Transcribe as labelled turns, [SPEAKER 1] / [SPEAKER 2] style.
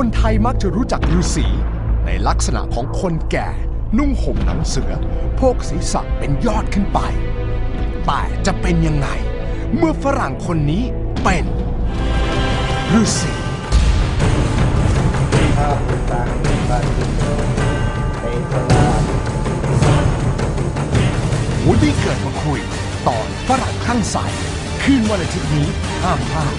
[SPEAKER 1] คนไทยมักจะรู้จักฤาษีในลักษณะของคนแก่ นุ่งห่มหนังเสือโพกศีรษะเป็นยอดขึ้นไป แต่จะเป็นยังไง เมื่อฝรั่งคนนี้เป็นฤาษี
[SPEAKER 2] วูด
[SPEAKER 1] ดี้เกิดมาคุย ตอนฝรั่งคลั่งไสยคืนวันอาทิตย์นี้ห้ามพลาด